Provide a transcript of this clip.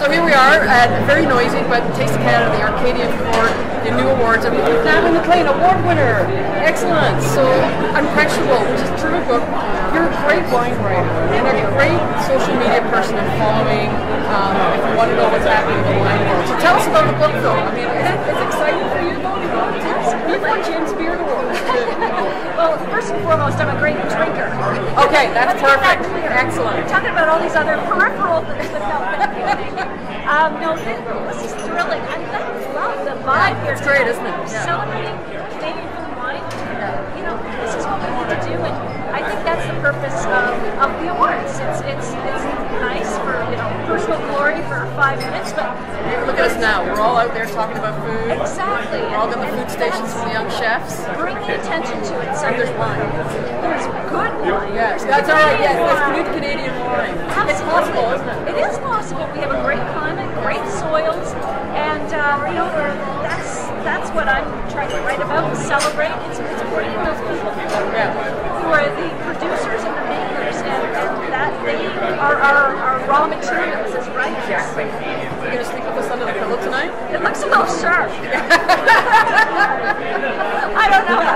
So here we are at very noisy but Taste of Canada, the Arcadian for the new awards. And Natalie MacLean, award winner. Excellent. So Unquenchable, which is a terrific book. You're a great wine writer and a great social media person and following um, if you want to know what's happening in the wine world. So tell us about the book though. I mean, is it, is exciting for you though? Well, first and foremost, I'm a great drinker. Okay, that's perfect. Excellent. We're talking about all these other peripheral things that help um, no, this, is thrilling. I love the vibe here. It's great, isn't it? Yeah. Celebrating Canadian food wine. You know, this is what we need to do, and I think that's the purpose of, of the awards. It's, it's it's personal glory for five minutes, but look at us now. We're all out there talking about food. Exactly. We're all got the food stations from the young chefs. Bringing attention to it. So there's wine. There's good wine. Yes, that's all right. Yes, good Canadian wine. Absolutely. It's possible, isn't it? It is possible. We have a great climate, great soils, and uh, you know that's that's what I'm trying to write about and celebrate. It's, it's bringing those people who are the producers and the makers, and, and that they are our, our raw materials Exactly. You're gonna sleep with us under the pillow tonight? It looks a little sharp. I don't know.